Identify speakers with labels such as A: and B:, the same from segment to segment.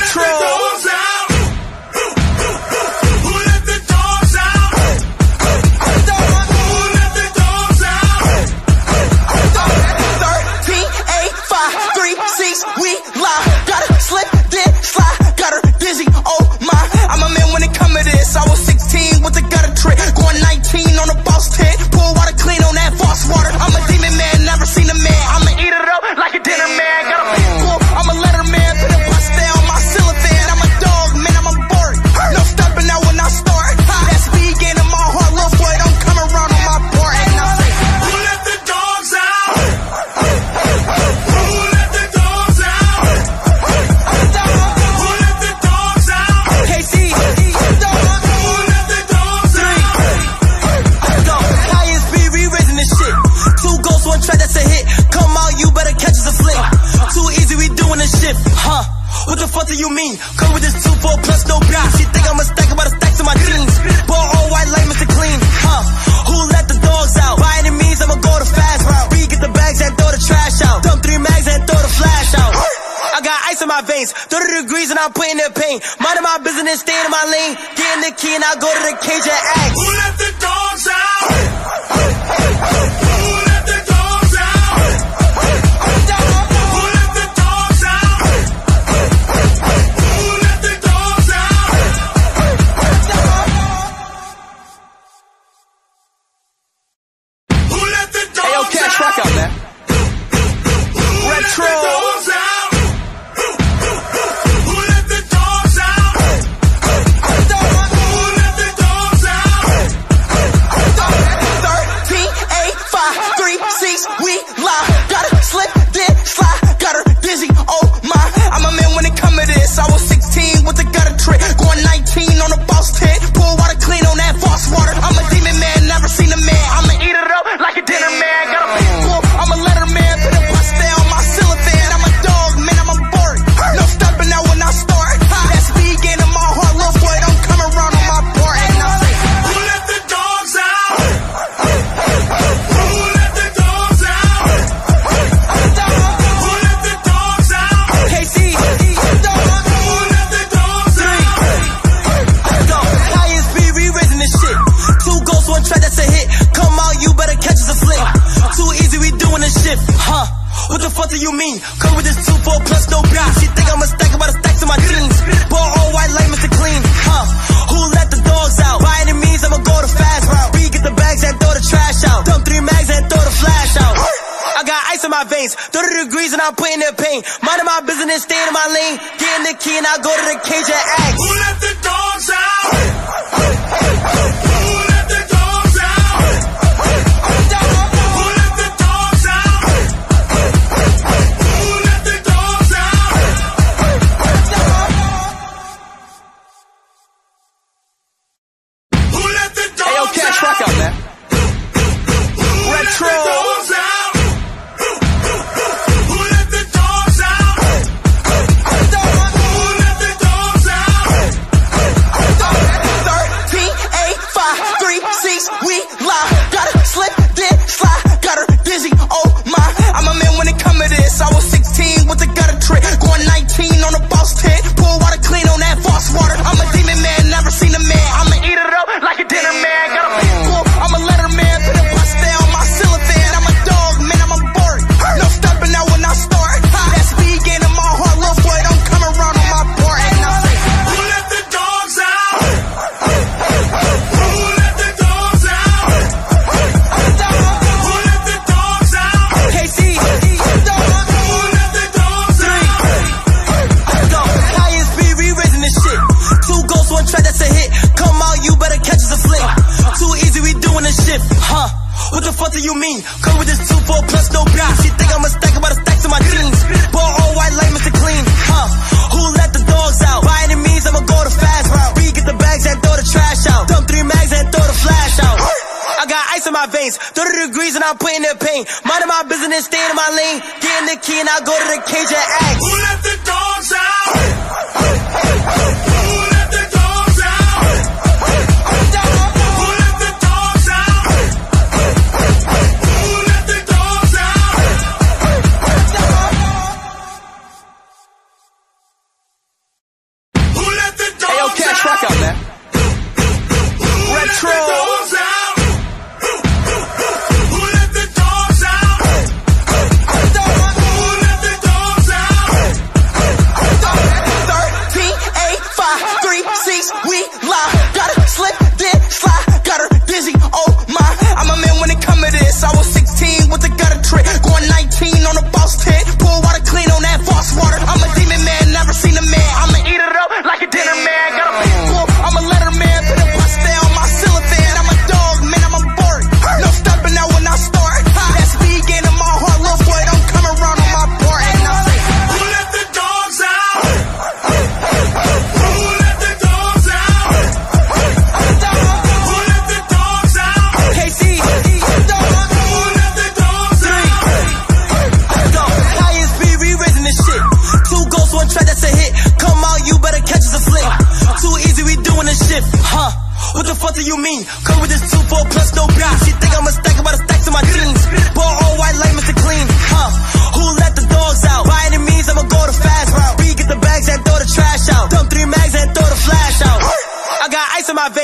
A: Patrol. I'm in
B: the
A: pain. of my business, stay in my lane. Get in the key and I go to the cage and act.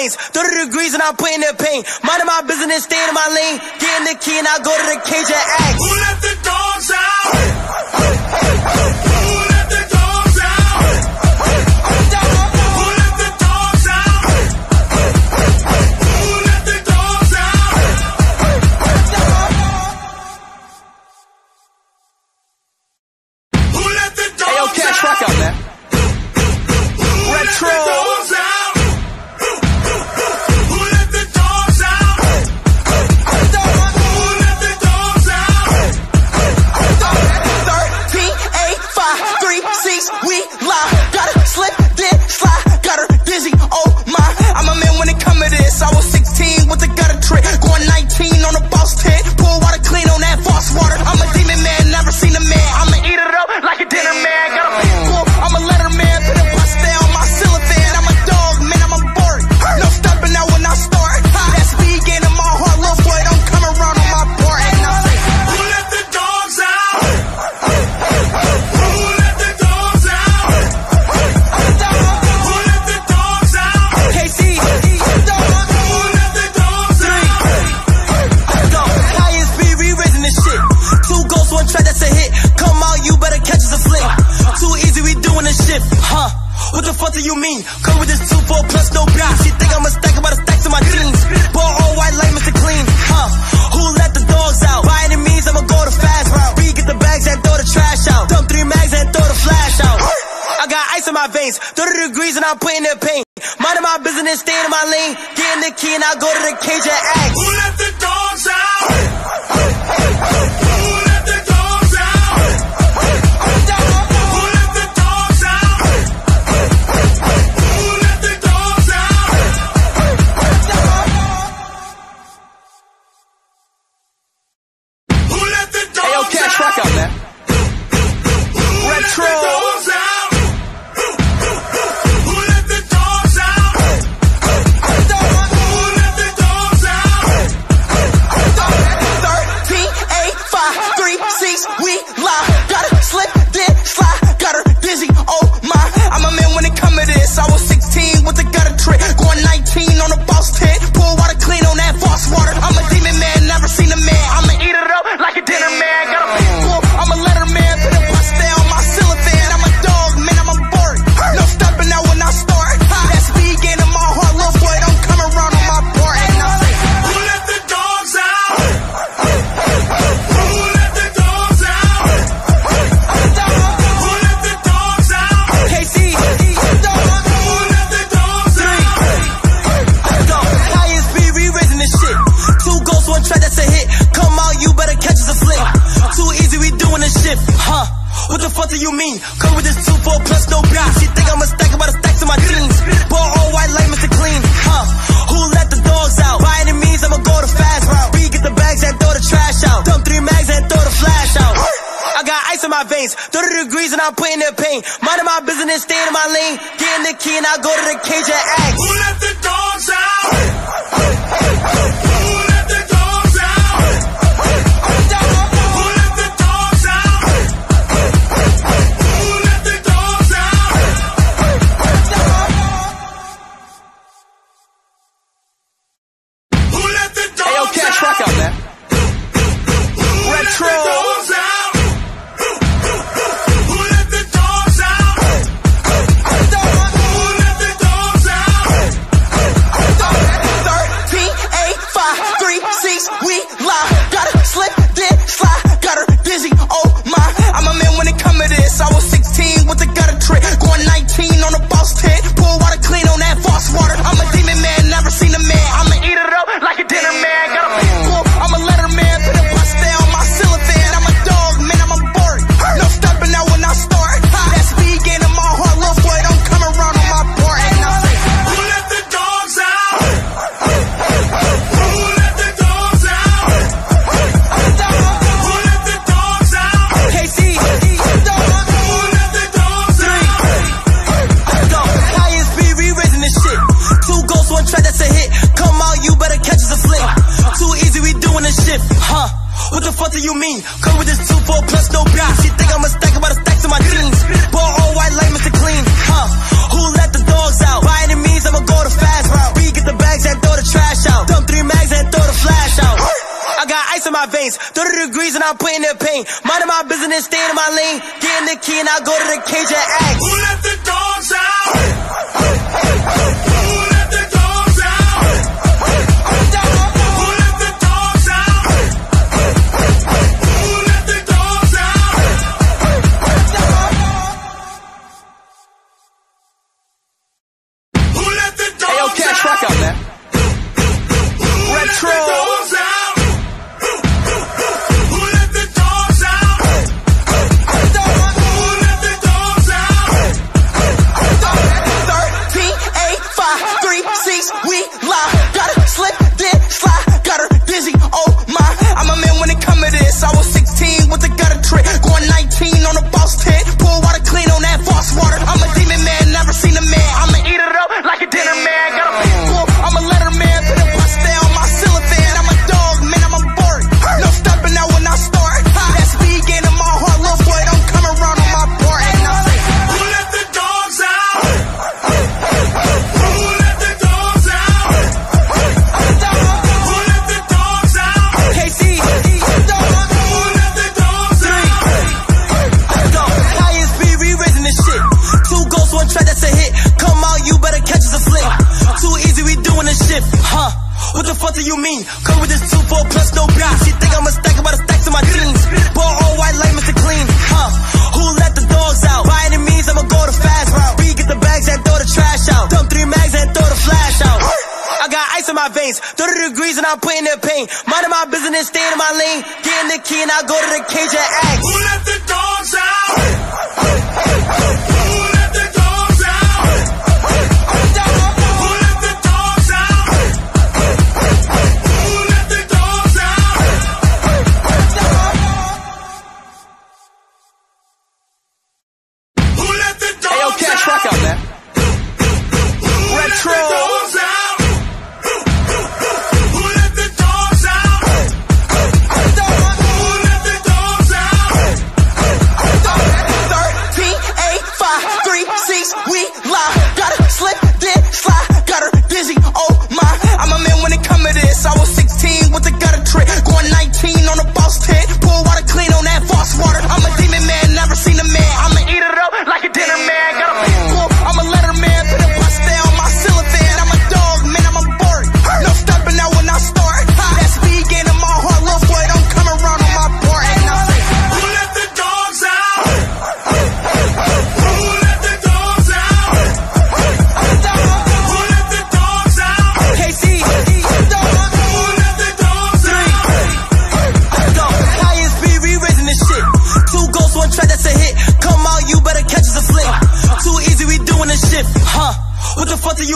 A: lanes. 30 degrees and I'm putting the pain. Minding my business, staying in my lane. Getting the key and I go to the cage and act.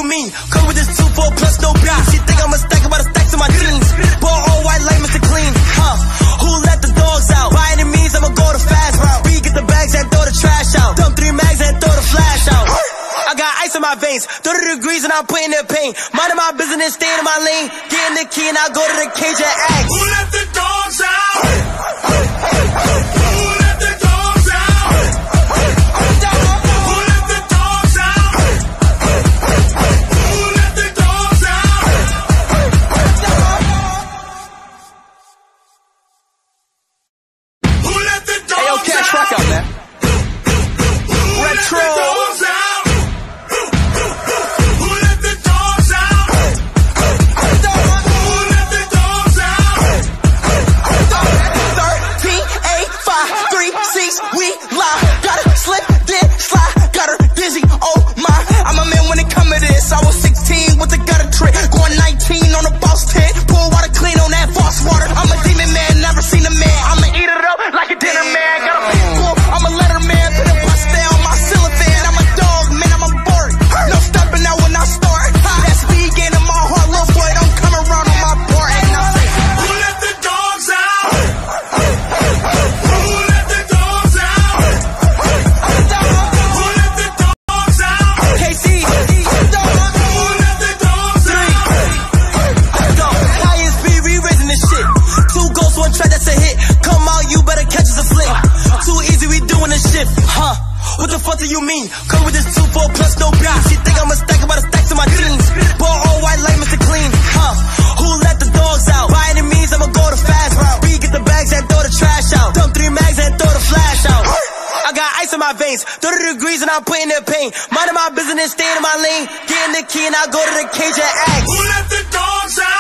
A: you mean? Come with this 2-4 plus no beat. She think I'm a stack about a stack to my jeans. Boy, all white light, Mr. Clean. Huh? Who let the dogs out? By any means, I'ma go the fast route. We get the bags and throw the trash out. Dump three mags and throw the flash out. I got ice in my veins, 30 degrees and I'm putting in pain. Minding my business, staying in my lane. Getting the key and I go to the cage and act.
B: Who let the dogs
A: mean. Come with this
C: 2 4 plus no beat. She think I'm a stack about a stack to my jeans. Ball all white like Mr. Clean. Huh? Who let the dogs out? By any means, I'ma go the fast route. We get the bags and throw the trash out. Dump three mags and throw the flash out. I got ice in my veins, 30 degrees and I'm putting in pain. Minding my business, staying in my lane. Getting the key and I go to the cage and ask.
A: Who let the dogs out?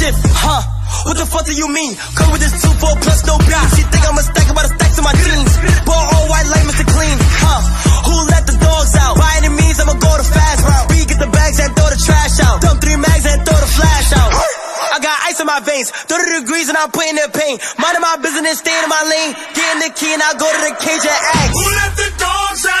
C: shit, huh? What the fuck do you mean? Come with this 2-4 plus no beat. She think I'm a stack about a stack to my jeans. Ball all white like Mr. Clean, huh? Who let the dogs out? By any means, I'ma go the fast route. We get the bags and throw the trash out. Dump three mags and throw the flash out. I got ice in my veins, 30 degrees and I'm putting in pain. Minding my business, staying in my lane. Getting the key and I go to the cage and act.
A: Who let the dogs out?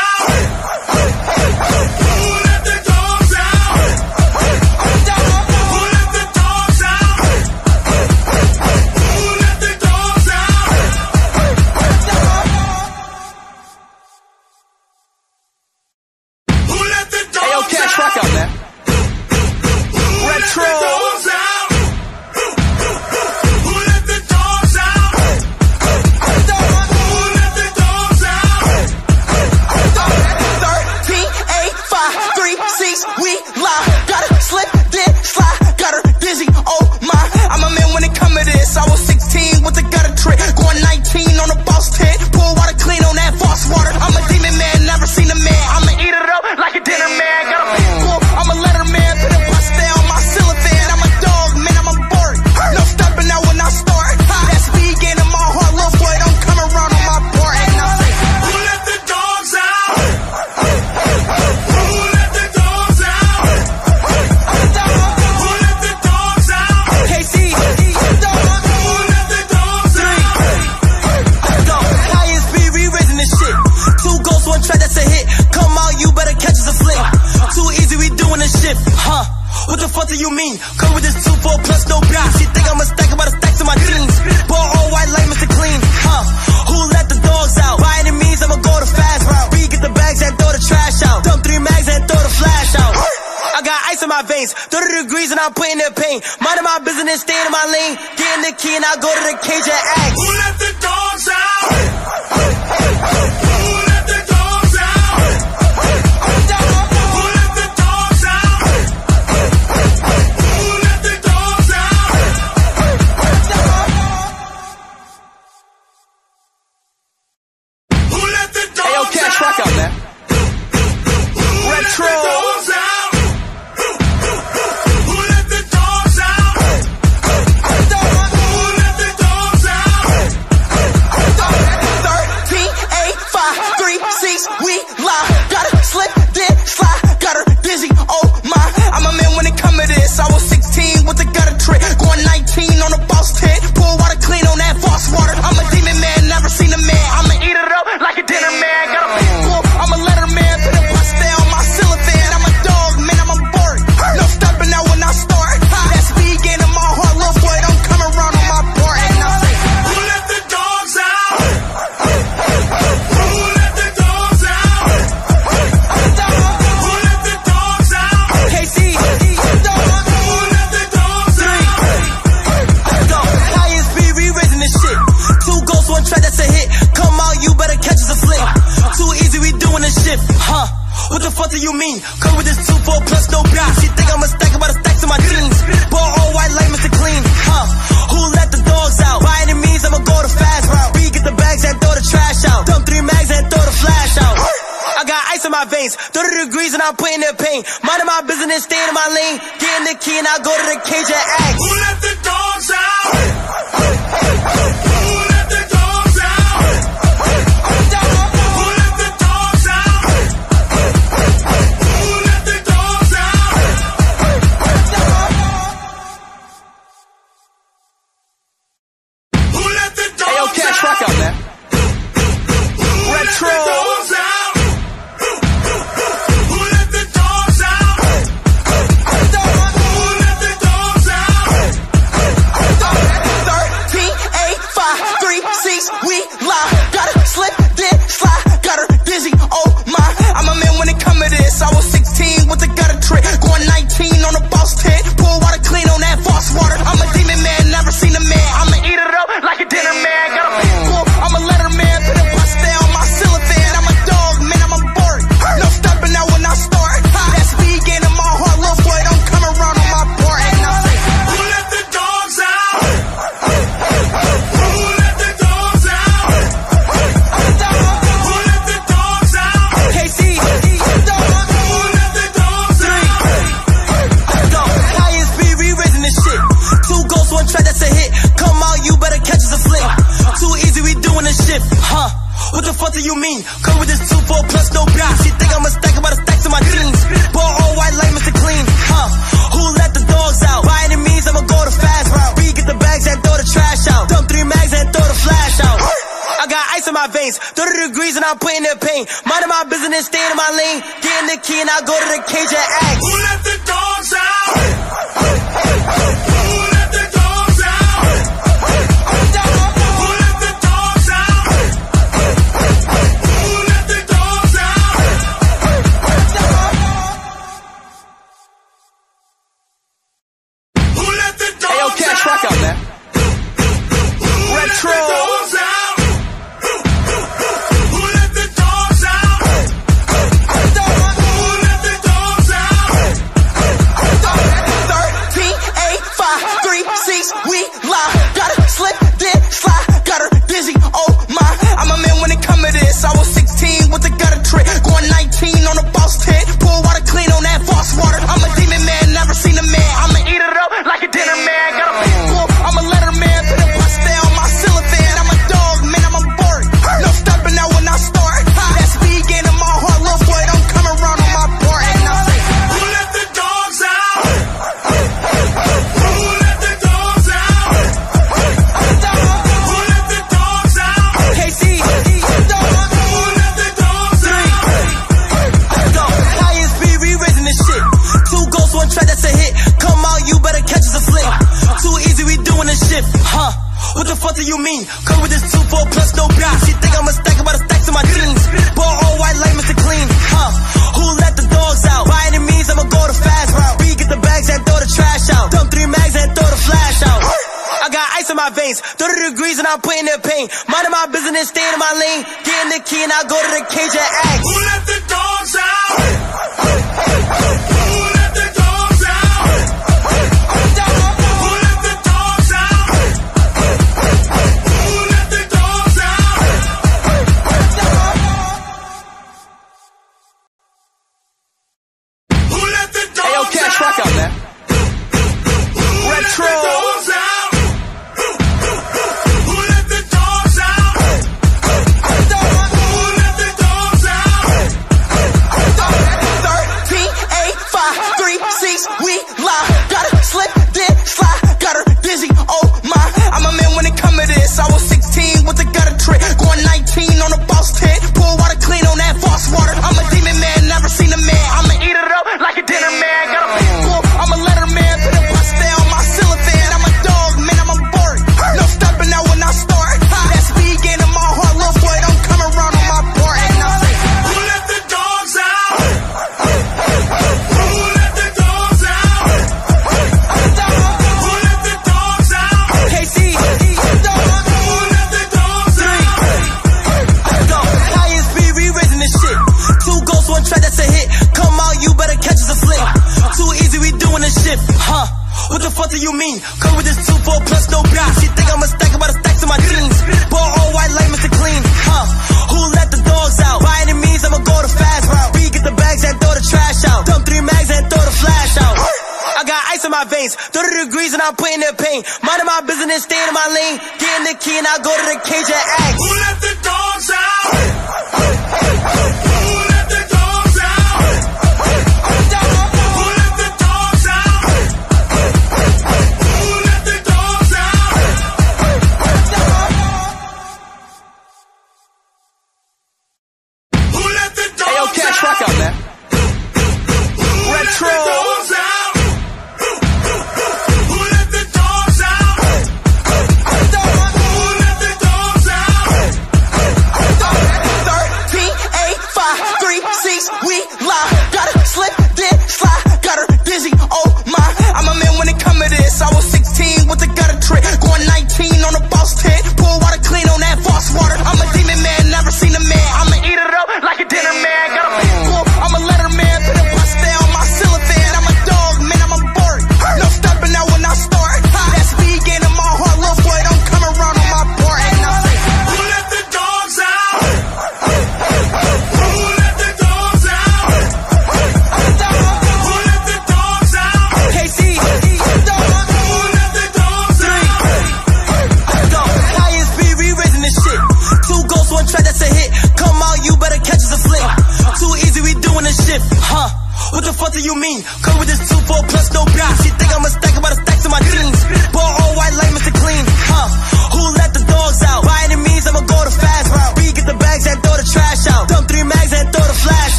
C: I'm
A: putting the pain. of my business, stay in my lane. Getting the key and I go to the king.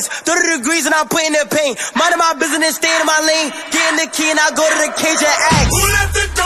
A: lanes. 30 degrees and I'm putting the pain. Mind my business, stay in my lane. Getting the key and I go to the cage and act.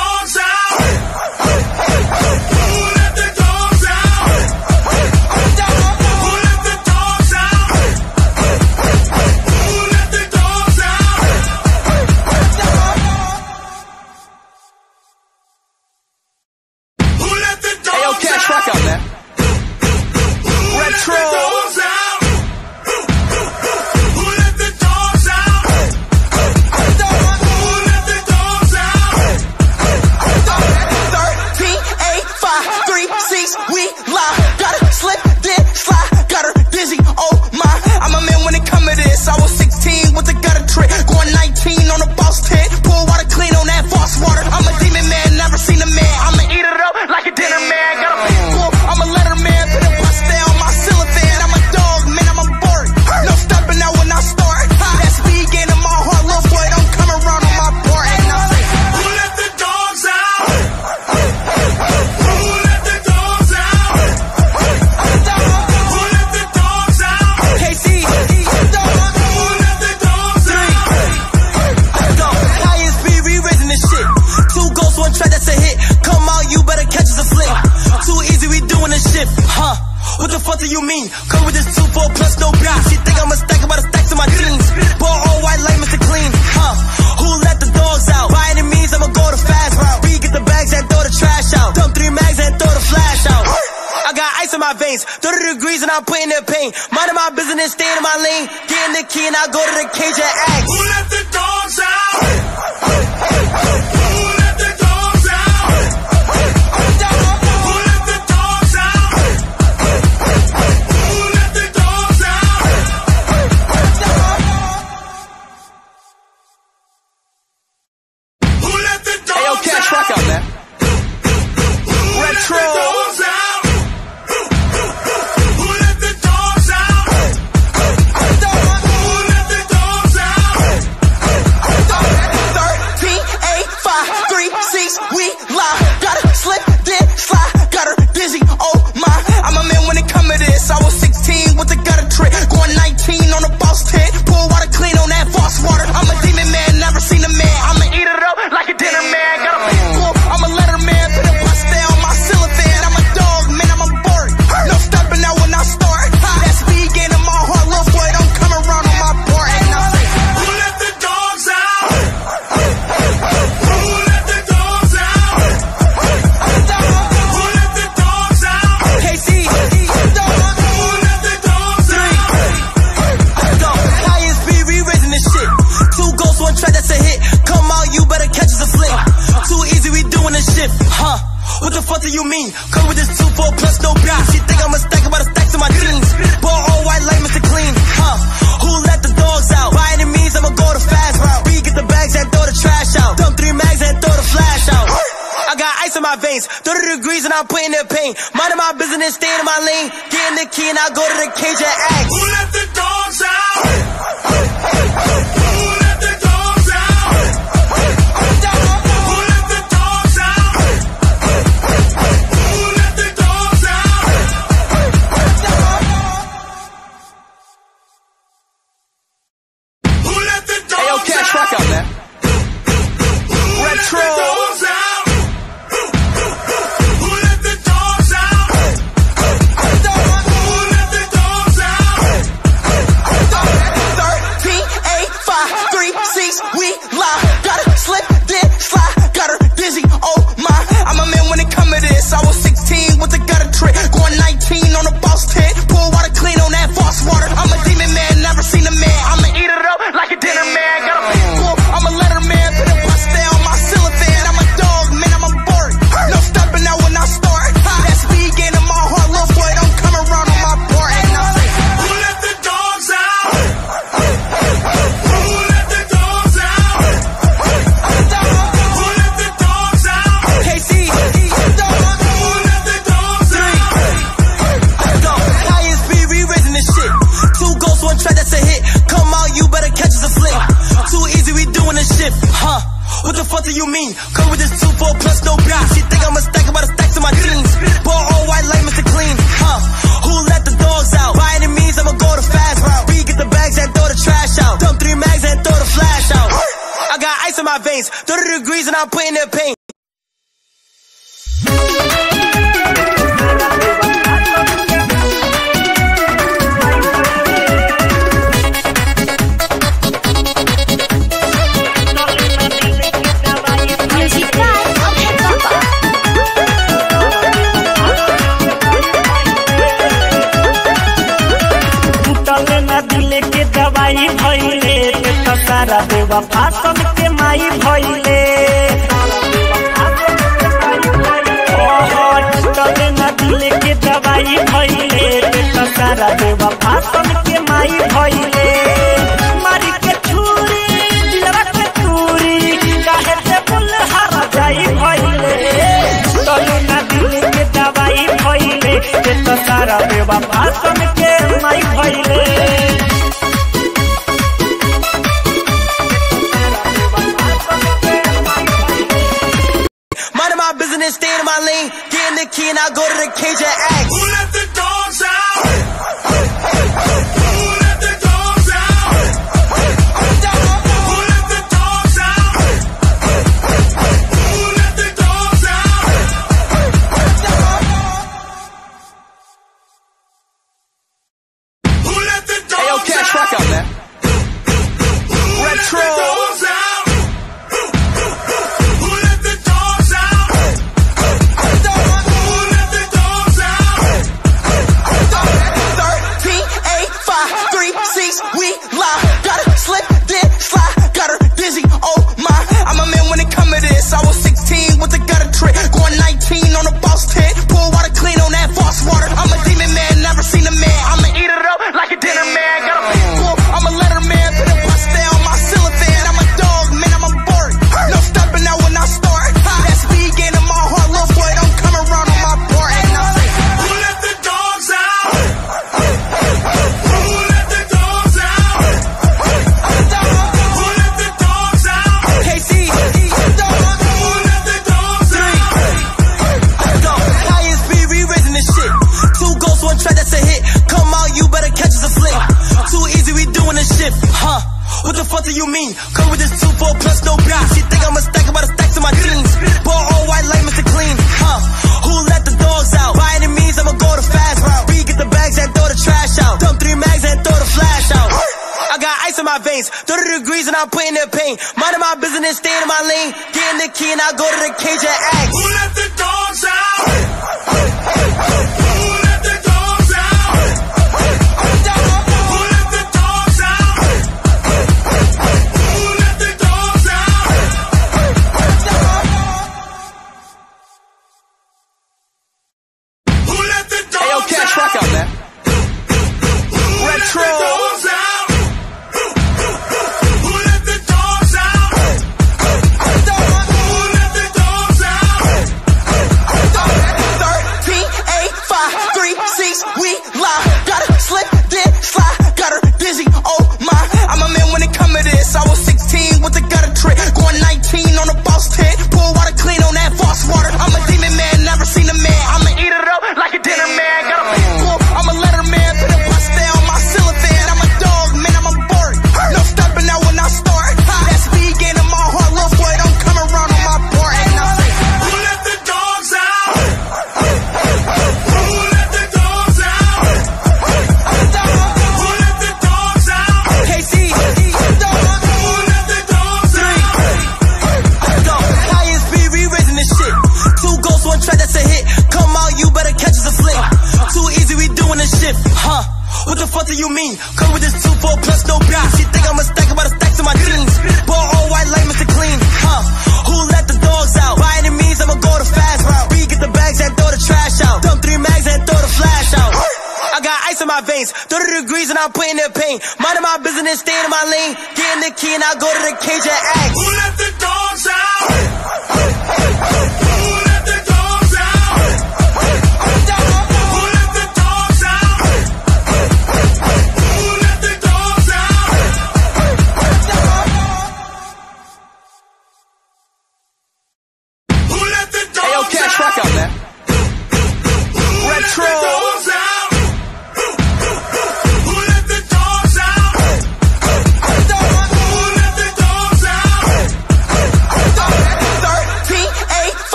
A: we lie.
D: veins. 30 degrees and I'm putting the pain. Mind my business, stay in my lane. Get in the key and I go to the cage
A: at X.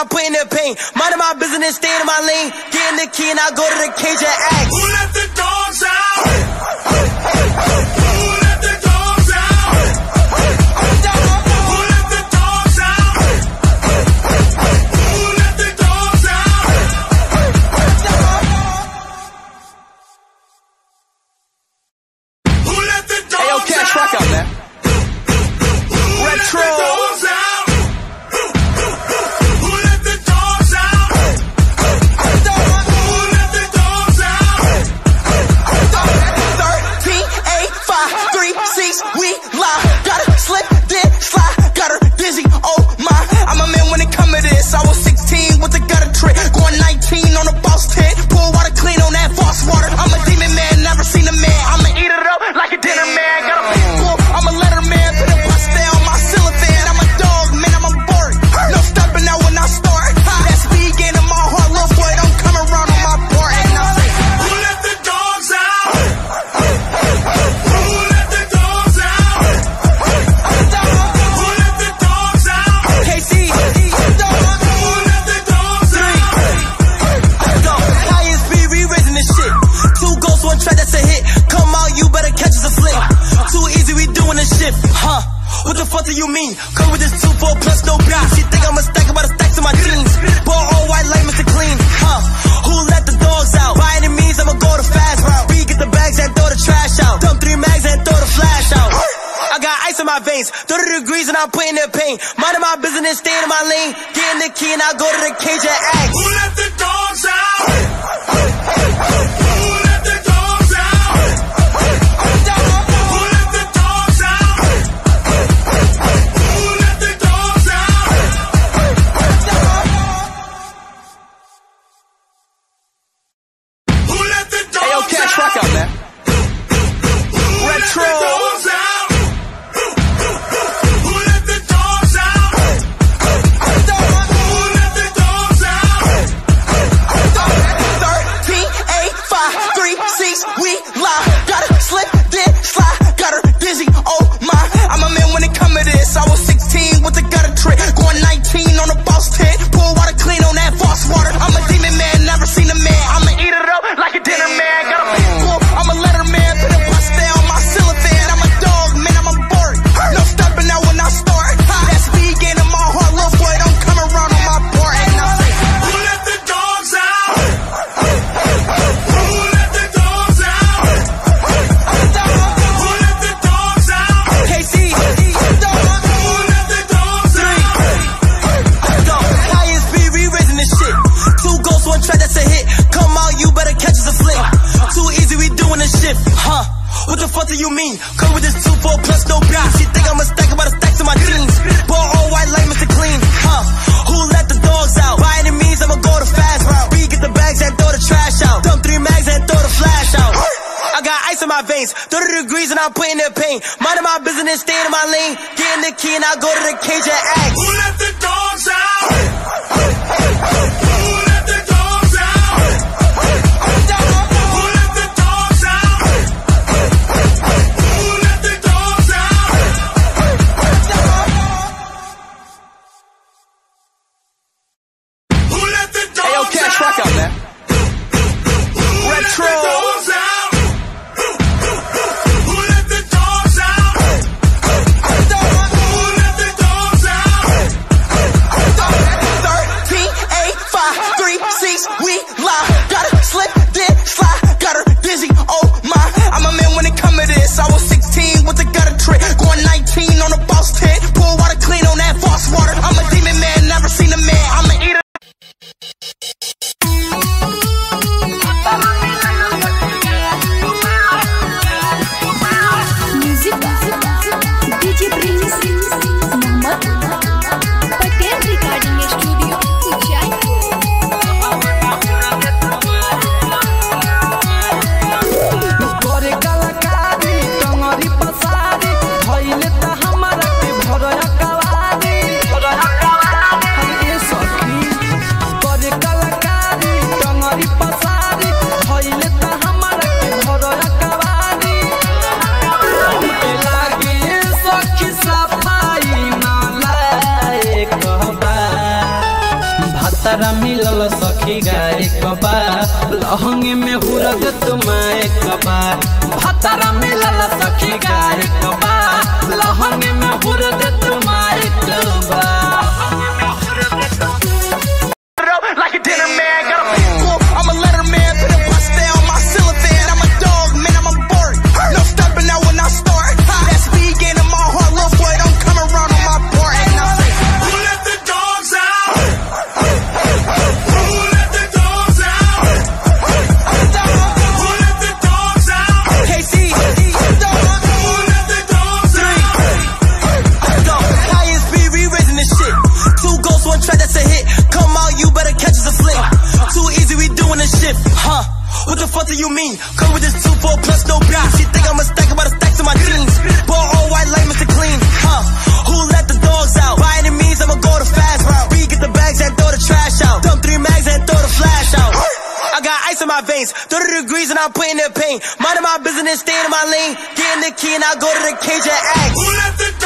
A: I'm putting the pain. of my business, stay in my lane. Getting the key and I go to the cage and act. degrees and I'm putting the pain. Mind my business, stay in my lane. Getting the key and I go to the cage and act.
B: Who let the dogs out?
A: do you mean? Come with this 2-4 plus no beat. She think I'm a stack about a stack to my jeans. Boy, all white like Mr. Clean. Huh? Who let the dogs out? By any means, I'ma go the fast route. We get the bags and throw the trash out. Dump three mags and throw the flash out. I got ice in my veins, 30 degrees and I'm putting in pain. Minding my business, staying in my lane. Getting the key and I go to the cage and act.
B: Who let the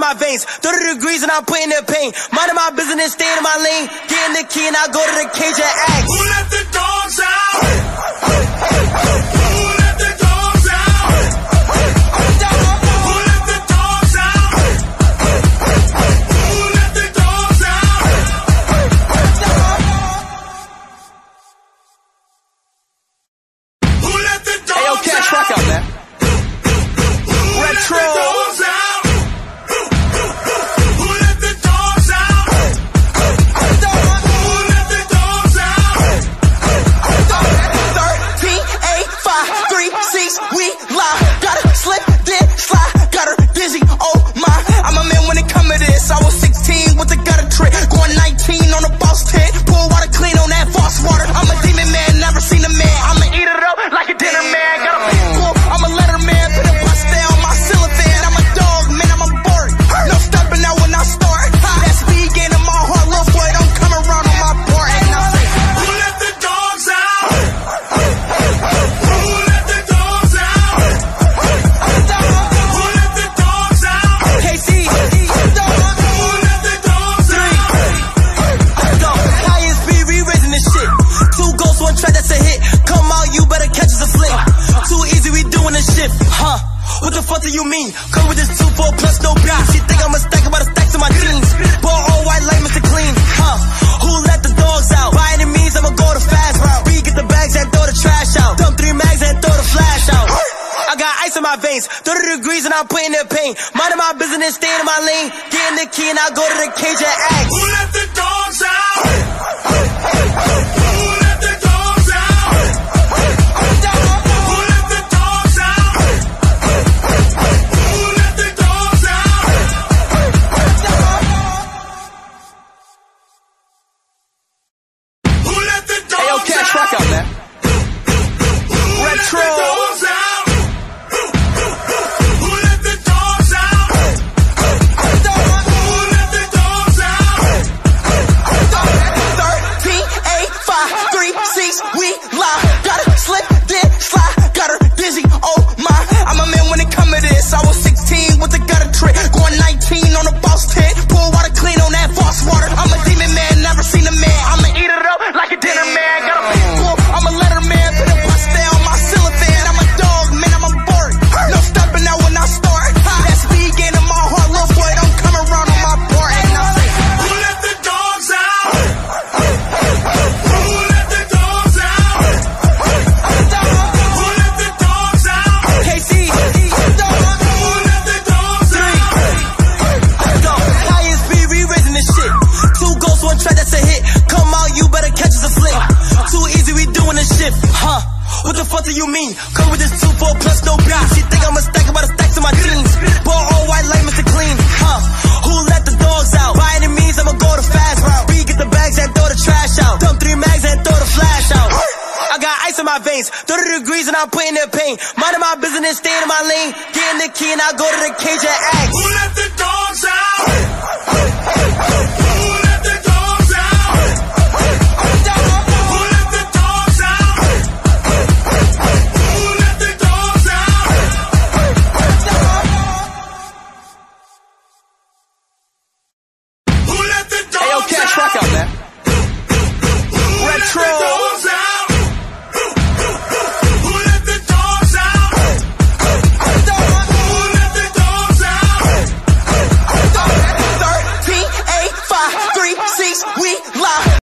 A: in my veins. 30 degrees and I'm putting the
E: pain. Minding my business, staying in my lane. Getting the key and I go to the cage and act.
A: Who let the dogs out?